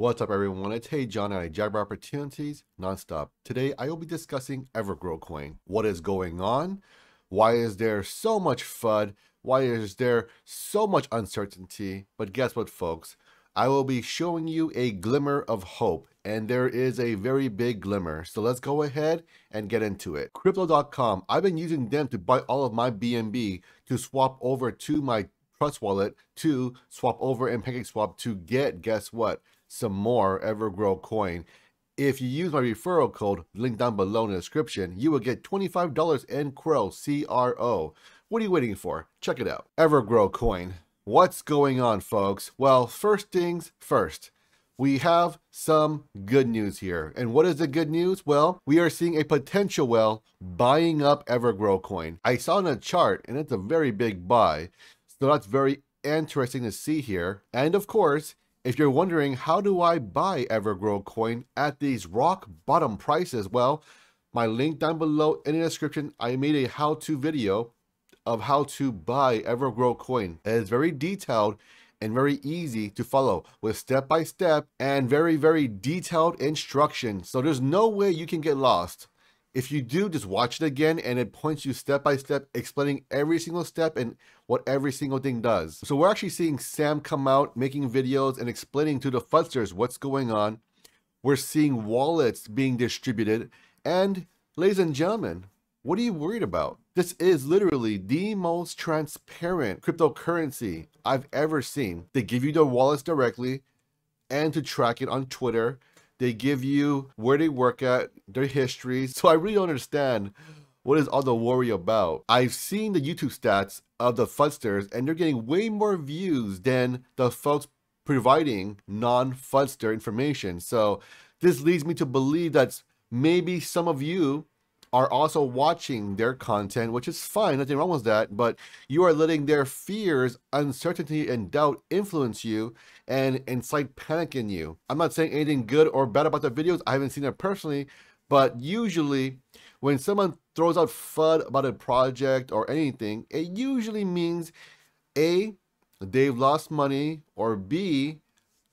What's up everyone, it's Hey Jon and I Jabber Opportunities Nonstop. Today I will be discussing Evergrow Coin. What is going on? Why is there so much FUD? Why is there so much uncertainty? But guess what folks? I will be showing you a glimmer of hope and there is a very big glimmer. So let's go ahead and get into it. Crypto.com, I've been using them to buy all of my BNB to swap over to my Trust Wallet to swap over in PancakeSwap to get, guess what? Some more Evergrow coin. If you use my referral code, link down below in the description, you will get $25 in CRO, C-R-O. What are you waiting for? Check it out. Evergrow coin. What's going on, folks? Well, first things first. We have some good news here. And what is the good news? Well, we are seeing a potential well buying up Evergrow coin. I saw in a chart and it's a very big buy. So that's very interesting to see here. And of course, if you're wondering, how do I buy Evergrow coin at these rock bottom prices? Well, my link down below in the description, I made a how-to video of how to buy Evergrow coin. It is very detailed and very easy to follow with step-by-step -step and very, very detailed instructions. So there's no way you can get lost. If you do, just watch it again and it points you step by step, explaining every single step and what every single thing does. So we're actually seeing Sam come out making videos and explaining to the FUDsters what's going on. We're seeing wallets being distributed. And ladies and gentlemen, what are you worried about? This is literally the most transparent cryptocurrency I've ever seen. They give you the wallets directly and to track it on Twitter they give you where they work at, their histories. So I really don't understand what is all the worry about. I've seen the YouTube stats of the FUDsters and they're getting way more views than the folks providing non-FUDster information. So this leads me to believe that maybe some of you are also watching their content, which is fine, nothing wrong with that, but you are letting their fears, uncertainty, and doubt influence you and incite panic in you. I'm not saying anything good or bad about the videos, I haven't seen it personally, but usually when someone throws out FUD about a project or anything, it usually means A, they've lost money, or B,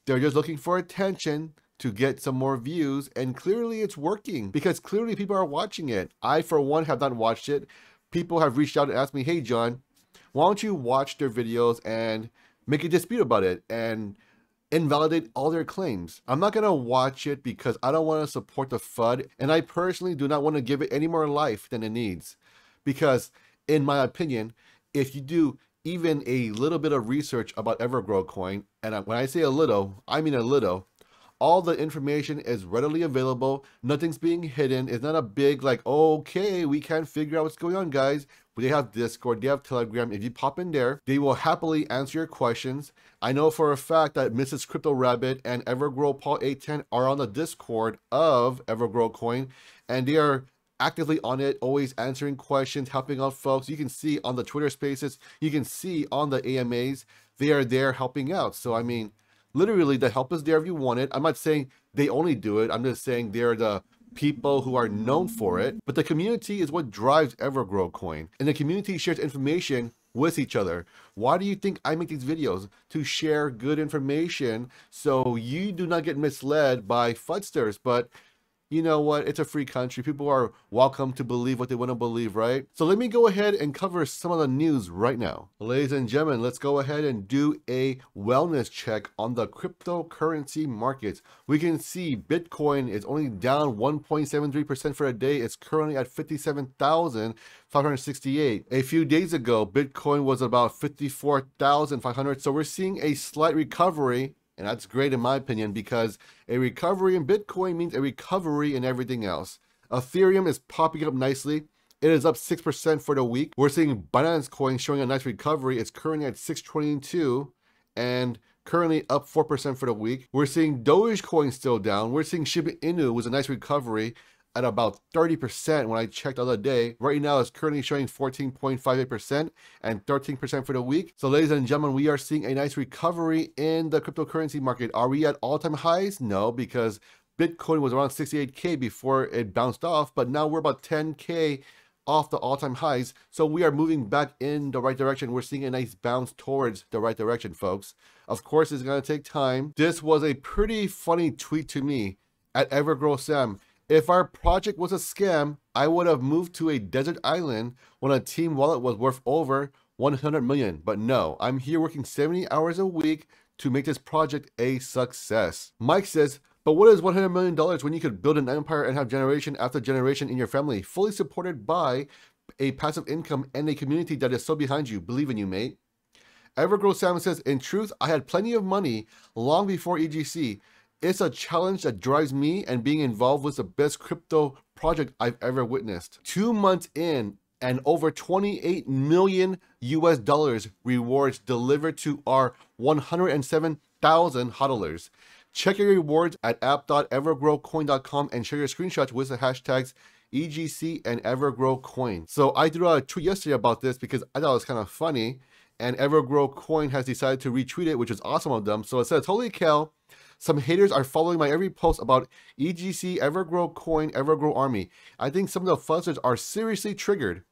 they're just looking for attention to get some more views and clearly it's working because clearly people are watching it. I for one have not watched it. People have reached out and asked me, "Hey Jon, why don't you watch their videos and make a dispute about it and invalidate all their claims. I'm not going to watch it because I don't want to support the FUD and I personally do not want to give it any more life than it needs. Because in my opinion, if you do even a little bit of research about Evergrow coin, and when I say a little, I mean a little, all the information is readily available. Nothing's being hidden. It's not a big like, okay, we can't figure out what's going on, guys. But they have Discord, they have Telegram. If you pop in there, they will happily answer your questions. I know for a fact that Mrs. Crypto Rabbit and Evergrow Paul 810 are on the Discord of Evergrow Coin, and they are actively on it, always answering questions, helping out folks. You can see on the Twitter spaces, you can see on the AMAs, they are there helping out. So, I mean, literally the help is there if you want it. I'm not saying they only do it. I'm just saying they're the people who are known for it. But the community is what drives Evergrow Coin. And the community shares information with each other. Why do you think I make these videos? To share good information so you do not get misled by FUDsters. But you know what? It's a free country. People are welcome to believe what they want to believe, right? So let me go ahead and cover some of the news right now. Ladies and gentlemen, let's go ahead and do a wellness check on the cryptocurrency markets. We can see Bitcoin is only down 1.73% for a day. It's currently at 57,568. A few days ago, Bitcoin was about 54,500. So we're seeing a slight recovery and that's great in my opinion because a recovery in Bitcoin means a recovery in everything else. Ethereum is popping up nicely. It is up 6% for the week. We're seeing Binance Coin showing a nice recovery. It's currently at 622 and currently up 4% for the week. We're seeing Dogecoin still down. We're seeing Shiba Inu was a nice recovery at about 30% when I checked the other day. Right now, it's currently showing 14.58% and 13% for the week. So ladies and gentlemen, we are seeing a nice recovery in the cryptocurrency market. Are we at all-time highs? No, because Bitcoin was around 68K before it bounced off, but now we're about 10K off the all-time highs. So we are moving back in the right direction. We're seeing a nice bounce towards the right direction, folks. Of course, it's going to take time. This was a pretty funny tweet to me at Evergrow Sam. If our project was a scam, I would have moved to a desert island when a team wallet was worth over 100 million. But no, I'm here working 70 hours a week to make this project a success. Mike says, but what is $100 million when you could build an empire and have generation after generation in your family, fully supported by a passive income and a community that is so behind you? Believe in you, mate. Evergrow Salmon says, In truth, I had plenty of money long before EGC. It's a challenge that drives me, and being involved was the best crypto project I've ever witnessed. Two months in, and over 28 million US dollars rewards delivered to our 107,000 hodlers. Check your rewards at app.evergrowcoin.com and share your screenshots with the hashtags EGC and EvergrowCoin. So I threw out a tweet yesterday about this because I thought it was kind of funny, and Evergrow Coin has decided to retweet it, which is awesome of them. So it says, "Holy cow!" Some haters are following my every post about EGC, Evergrow Coin, Evergrow Army. I think some of the FUDsters are seriously triggered.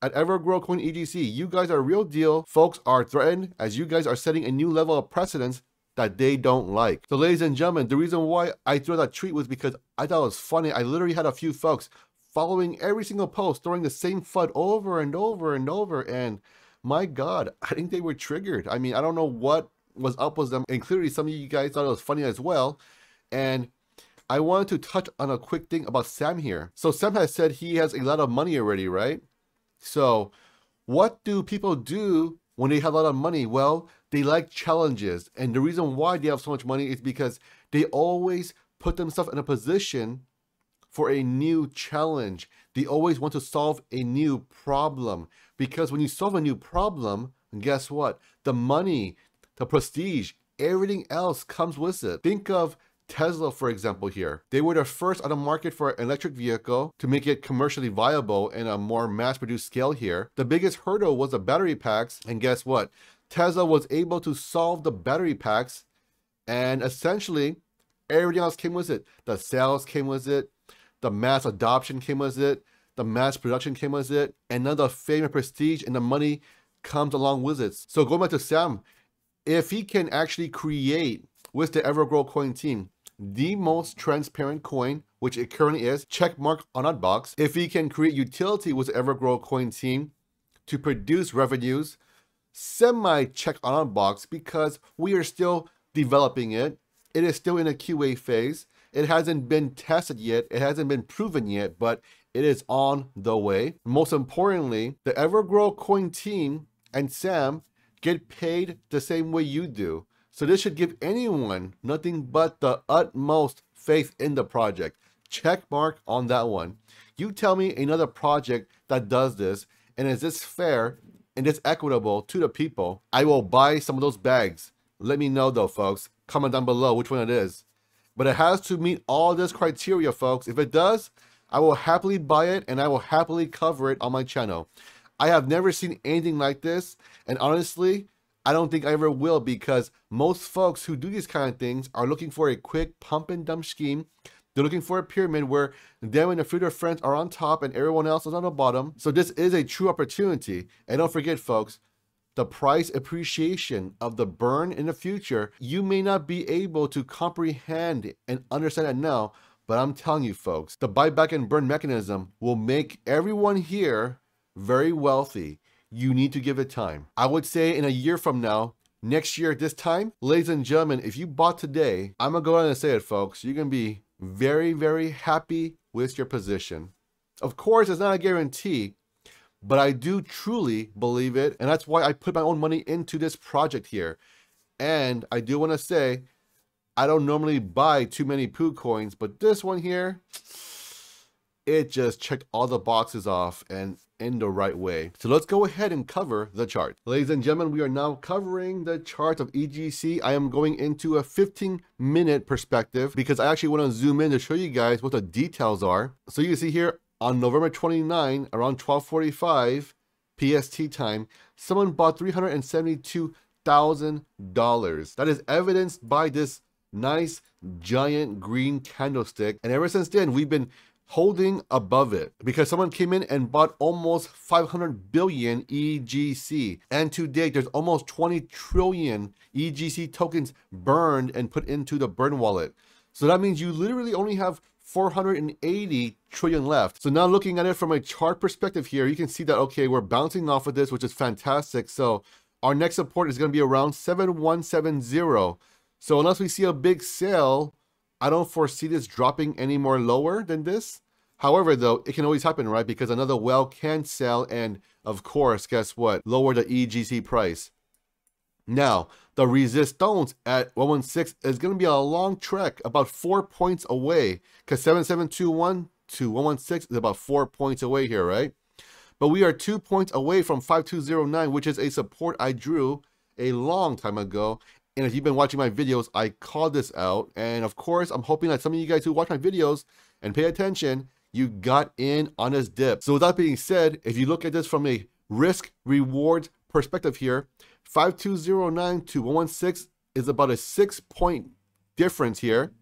At Evergrow Coin EGC, you guys are real deal. Folks are threatened as you guys are setting a new level of precedence that they don't like. So ladies and gentlemen, the reason why I threw that tweet was because I thought it was funny. I literally had a few folks following every single post, throwing the same FUD over and over and over. And my God, I think they were triggered. I mean, I don't know what was up with them. And clearly some of you guys thought it was funny as well. And I wanted to touch on a quick thing about Sam here. So Sam has said he has a lot of money already, right? So what do people do when they have a lot of money? Well, they like challenges. And the reason why they have so much money is because they always put themselves in a position for a new challenge. They always want to solve a new problem. Because when you solve a new problem, guess what? The money, the prestige, everything else comes with it. Think of Tesla, for example, here. They were the first on the market for an electric vehicle to make it commercially viable in a more mass-produced scale here. The biggest hurdle was the battery packs, and guess what? Tesla was able to solve the battery packs, and essentially, everything else came with it. The sales came with it, the mass adoption came with it, the mass production came with it, and now the fame and prestige and the money comes along with it. So going back to Sam, if he can actually create with the Evergrow coin team the most transparent coin, which it currently is, check mark on box. If he can create utility with the Evergrow coin team to produce revenues, semi check on that box because we are still developing it. It is still in a QA phase. It hasn't been tested yet. It hasn't been proven yet, but it is on the way. Most importantly, the Evergrow coin team and Sam get paid the same way you do. So this should give anyone nothing but the utmost faith in the project. Check mark on that one. You tell me another project that does this, and is this fair and it's equitable to the people? I will buy some of those bags. Let me know though, folks. Comment down below which one it is. But it has to meet all this criteria, folks. If it does, I will happily buy it and I will happily cover it on my channel. I have never seen anything like this. And honestly, I don't think I ever will because most folks who do these kind of things are looking for a quick pump and dump scheme. They're looking for a pyramid where them and a few of their friends are on top and everyone else is on the bottom. So this is a true opportunity. And don't forget, folks, the price appreciation of the burn in the future, you may not be able to comprehend and understand it now, but I'm telling you folks, the buyback and burn mechanism will make everyone here very wealthy. You need to give it time. I would say in a year from now, next year at this time, ladies and gentlemen, if you bought today, I'm gonna go ahead and say it, folks. You're gonna be very, very happy with your position. Of course, it's not a guarantee, but I do truly believe it. And that's why I put my own money into this project here. And I do want to say, I don't normally buy too many poo coins, but this one here, it just checked all the boxes off and in the right way. So let's go ahead and cover the chart. Ladies and gentlemen, we are now covering the chart of EGC. I am going into a 15 minute perspective because I actually want to zoom in to show you guys what the details are. So you see here on November 29, around 1245 PST time, someone bought $372,000. That is evidenced by this nice giant green candlestick. And ever since then, we've been holding above it because someone came in and bought almost 500 billion EGC. And to date, there's almost 20 trillion EGC tokens burned and put into the burn wallet. So that means you literally only have 480 trillion left. So now looking at it from a chart perspective here, you can see that, okay, we're bouncing off of this, which is fantastic. So our next support is going to be around 7170. So unless we see a big sale, I don't foresee this dropping any more lower than this. However, though, it can always happen, right? Because another well can sell and, of course, guess what? Lower the EGC price. Now, the resistance at 116 is going to be a long trek, about four points away, because 7721 to 116 is about four points away here, right? But we are two points away from 5209, which is a support I drew a long time ago. And if you've been watching my videos, I called this out. And of course, I'm hoping that some of you guys who watch my videos and pay attention, you got in on this dip. So with that being said, if you look at this from a risk reward perspective here, 5209 to 116 is about a six point difference here.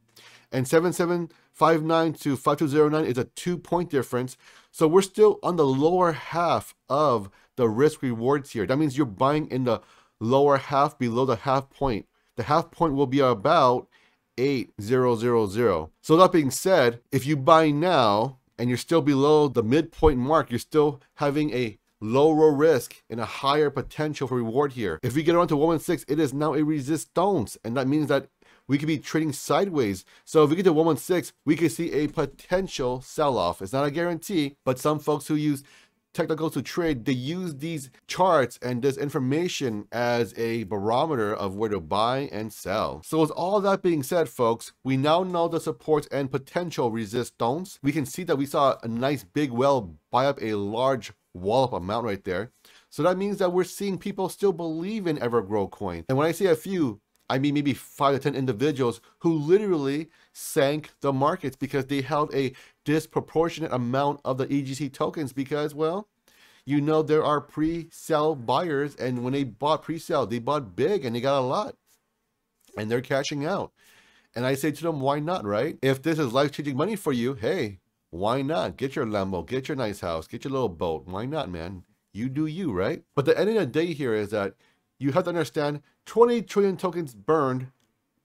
And 7759 to 5209 is a two point difference. So we're still on the lower half of the risk rewards here. That means you're buying in the lower half below the half point. The half point will be about 8000. So that being said, if you buy now and you're still below the midpoint mark, you're still having a lower risk and a higher potential for reward here. If we get around to 116, it is now a resistance. And that means that we could be trading sideways. So if we get to 116, we could see a potential sell-off. It's not a guarantee, but some folks who use technicals to trade, they use these charts and this information as a barometer of where to buy and sell. So with all that being said, folks, we now know the supports and potential resistance. We can see that we saw a nice big well buy up a large wallop amount right there. So that means that we're seeing people still believe in Evergrow coin. And when I say a few, I mean maybe five to 10 individuals who literally sank the markets because they held a disproportionate amount of the EGC tokens because, well, you know there are pre-sale buyers and when they bought pre-sale, they bought big and they got a lot and they're cashing out. And I say to them, why not, right? If this is life-changing money for you, hey, why not? Get your Lambo, get your nice house, get your little boat. Why not, man? You do you, right? But the end of the day here is that you have to understand 20 trillion tokens burned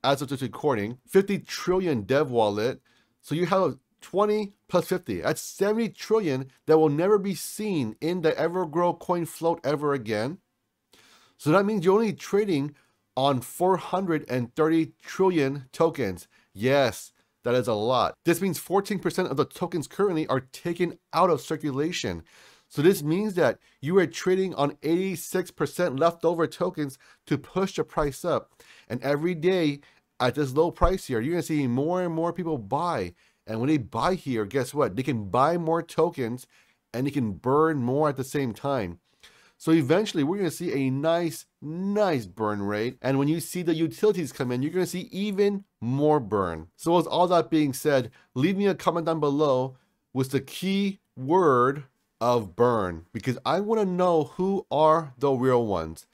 as of this recording, 50 trillion dev wallet. So you have 20 plus 50. That's 70 trillion that will never be seen in the Evergrow coin float ever again. So that means you're only trading on 430 trillion tokens. Yes, that is a lot. This means 14% of the tokens currently are taken out of circulation. So this means that you are trading on 86% leftover tokens to push the price up. And every day at this low price here, you're to see more and more people buy. And when they buy here, guess what? They can buy more tokens and they can burn more at the same time. So eventually we're going to see a nice, nice burn rate. And when you see the utilities come in, you're going to see even more burn. So with all that being said, leave me a comment down below with the key word of burn because I want to know who are the real ones.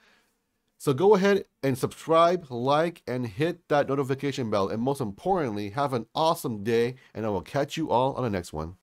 So go ahead and subscribe, like, and hit that notification bell. And most importantly, have an awesome day and I will catch you all on the next one.